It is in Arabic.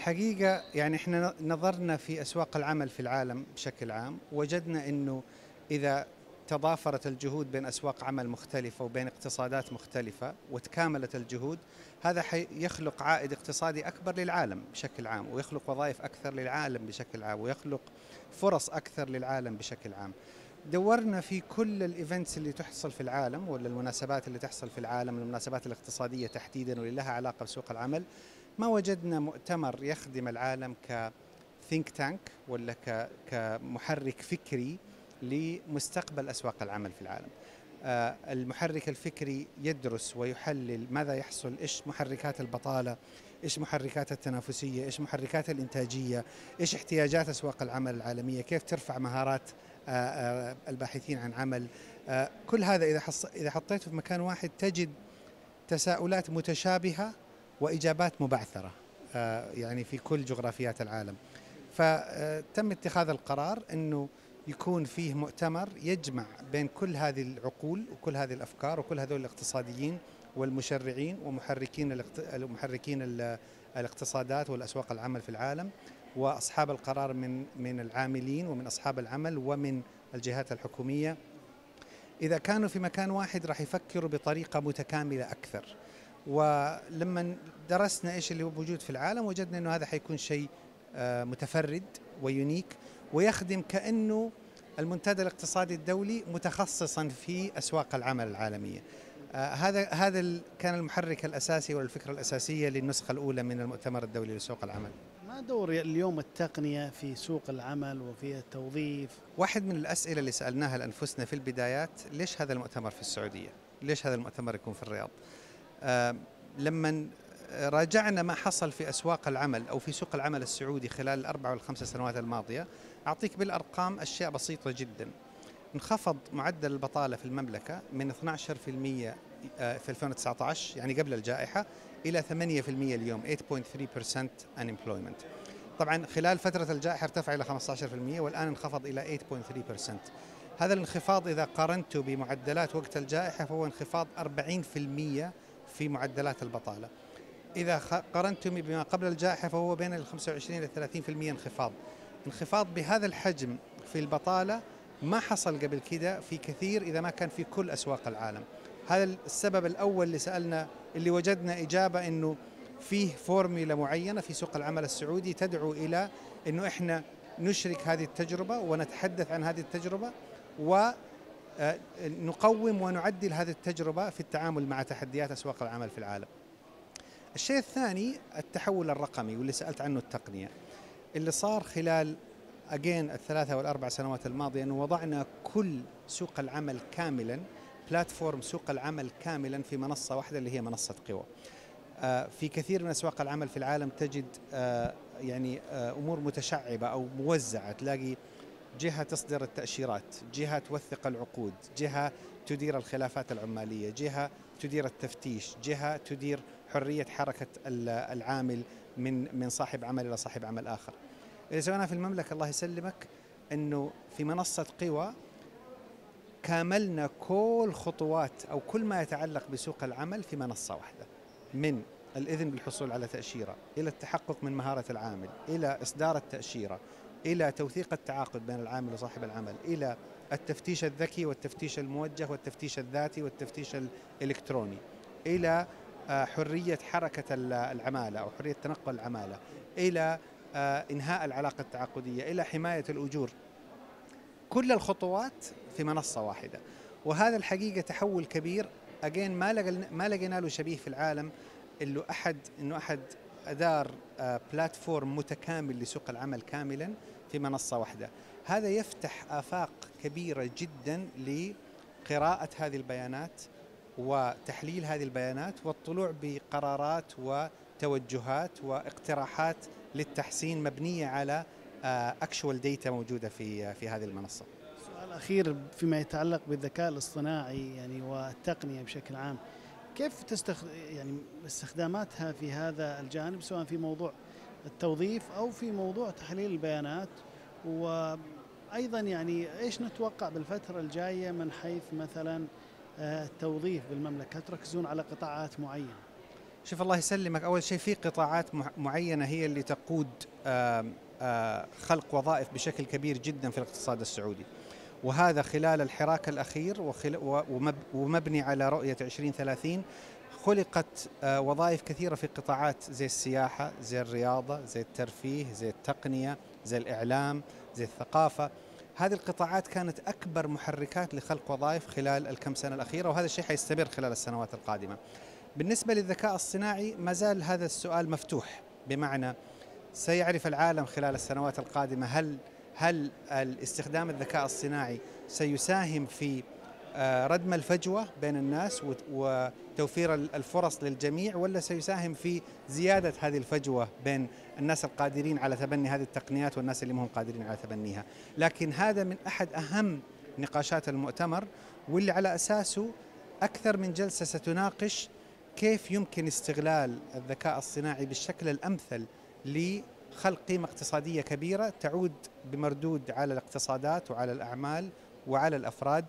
الحقيقة يعني إحنا نظرنا في أسواق العمل في العالم بشكل عام وجدنا أنه إذا تضافرت الجهود بين أسواق عمل مختلفة وبين اقتصادات مختلفة وتكاملت الجهود هذا يخلق عائد اقتصادي أكبر للعالم بشكل عام ويخلق وظائف أكثر للعالم بشكل عام ويخلق فرص أكثر للعالم بشكل عام. دورنا في كل الإيفنتس اللي تحصل في العالم ولا المناسبات اللي تحصل في العالم المناسبات الاقتصادية تحديدا واللي لها علاقة بسوق العمل ما وجدنا مؤتمر يخدم العالم ك ثينك تانك ولا كمحرك فكري لمستقبل أسواق العمل في العالم. آه، المحرك الفكري يدرس ويحلل ماذا يحصل، إيش محركات البطالة، إيش محركات التنافسية، إيش محركات الإنتاجية، إيش احتياجات أسواق العمل العالمية، كيف ترفع مهارات آه، آه، الباحثين عن عمل، كل هذا إذا إذا حطيته في مكان واحد تجد تساؤلات متشابهة وإجابات مبعثرة يعني في كل جغرافيات العالم. فتم اتخاذ القرار إنه يكون فيه مؤتمر يجمع بين كل هذه العقول وكل هذه الأفكار وكل هذول الاقتصاديين والمشرعين ومحركين محركين الاقتصادات والأسواق العمل في العالم وأصحاب القرار من من العاملين ومن أصحاب العمل ومن الجهات الحكومية إذا كانوا في مكان واحد راح يفكروا بطريقة متكاملة أكثر ولما درسنا إيش اللي موجود في العالم وجدنا إنه هذا حيكون شيء آه، متفرد ويونيك ويخدم كأنه المنتدى الاقتصادي الدولي متخصصا في أسواق العمل العالمية. آه هذا هذا كان المحرك الأساسي والفكرة الأساسية للنسخة الأولى من المؤتمر الدولي لسوق العمل. ما دور اليوم التقنية في سوق العمل وفي التوظيف؟ واحد من الأسئلة اللي سألناها لأنفسنا في البدايات ليش هذا المؤتمر في السعودية؟ ليش هذا المؤتمر يكون في الرياض؟ آه لما راجعنا ما حصل في أسواق العمل أو في سوق العمل السعودي خلال الأربع والخمس سنوات الماضية أعطيك بالأرقام أشياء بسيطة جدا. انخفض معدل البطالة في المملكة من 12% آه، في 2019 يعني قبل الجائحة إلى 8% اليوم 8.3% unemployment. طبعا خلال فترة الجائحة ارتفع إلى 15% والآن انخفض إلى 8.3% هذا الانخفاض إذا قارنته بمعدلات وقت الجائحة فهو انخفاض 40% في معدلات البطالة. إذا قارنتم بما قبل الجائحة فهو بين ال 25 إلى 30% انخفاض. انخفاض بهذا الحجم في البطالة ما حصل قبل كده في كثير إذا ما كان في كل أسواق العالم. هذا السبب الأول اللي سألنا اللي وجدنا إجابة أنه فيه فورميلا معينة في سوق العمل السعودي تدعو إلى أنه إحنا نشرك هذه التجربة ونتحدث عن هذه التجربة ونقوم ونعدل هذه التجربة في التعامل مع تحديات أسواق العمل في العالم. الشيء الثاني التحول الرقمي واللي سألت عنه التقنية. اللي صار خلال أجين الثلاثة والأربع سنوات الماضية أنه وضعنا كل سوق العمل كاملا بلاتفورم سوق العمل كاملا في منصة واحدة اللي هي منصة قوى. آه، في كثير من أسواق العمل في العالم تجد آه، يعني آه، أمور متشعبة أو موزعة. تلاقي جهة تصدر التأشيرات جهة توثق العقود جهة تدير الخلافات العمالية جهة تدير التفتيش جهة تدير حرية حركة العامل من من صاحب عمل إلى صاحب عمل آخر. اللي سويناه في المملكة الله يسلمك إنه في منصة قوى كاملنا كل خطوات أو كل ما يتعلق بسوق العمل في منصة واحدة من الإذن بالحصول على تأشيرة إلى التحقق من مهارة العامل إلى إصدار التأشيرة إلى توثيق التعاقد بين العامل وصاحب العمل إلى التفتيش الذكي والتفتيش الموجه والتفتيش الذاتي والتفتيش الإلكتروني إلى آه، حرية حركة العمالة أو حرية تنقل العمالة إلى آه، إنهاء العلاقة التعاقدية إلى حماية الأجور. كل الخطوات في منصة واحدة. وهذا الحقيقة تحول كبير. اجين ما ما لقينا له شبيه في العالم إنه أحد إنه أحد ادار بلاتفورم آه، متكامل لسوق العمل كاملا. في منصة واحدة هذا يفتح آفاق كبيرة جدا لقراءة هذه البيانات وتحليل هذه البيانات والطلوع بقرارات وتوجهات واقتراحات للتحسين مبنية على اكشوال آه، ديتا موجودة في في هذه المنصة. سؤال أخير فيما يتعلق بالذكاء الاصطناعي يعني والتقنية بشكل عام. كيف تستخ... يعني استخداماتها في هذا الجانب سواء في موضوع التوظيف أو في موضوع تحليل البيانات وأيضا يعني إيش نتوقع بالفترة الجاية من حيث مثلا التوظيف بالمملكة؟ تركزون على قطاعات معينة؟ شوف الله يسلمك. أول شيء في قطاعات مع- معينة هي اللي تقود آه، خلق وظائف بشكل كبير جدا في الاقتصاد السعودي. وهذا خلال الحراك ومب- ومبني على رؤية 2030 خلقت آه، وظائف كثيرة في قطاعات زي السياحة زي الرياضة زي الترفيه زي التقنية زي الإعلام زي الثقافة. هذه القطاعات كانت أكبر محركات لخلق وظائف خلال الكم سنة الأخيرة وهذا الشيء حيستمر خلال السنوات القادمة. بالنسبة للذكاء الصناعي ما زال هذا السؤال مفتوح. بمعنى سيعرف العالم خلال السنوات القادمة هل هل استخدام الذكاء الصناعي سيساهم في ردم الفجوة بين الناس وت- وتوفير ال- الفرص للجميع ولا سيساهم في زيادة هذه الفجوة بين الناس القادرين على تبني هذه التقنيات والناس اللي ما هم قادرين على تبنيها؟ لكن هذا من أحد أهم نقاشات المؤتمر واللي على أساسه أكثر من جلسة ستناقش كيف يمكن استغلال الذكاء الصناعي بالشكل الأمثل لخلق قيمة اقتصادية كبيرة تعود بمردود على الاقتصادات وعلى الأعمال وعلى الأفراد.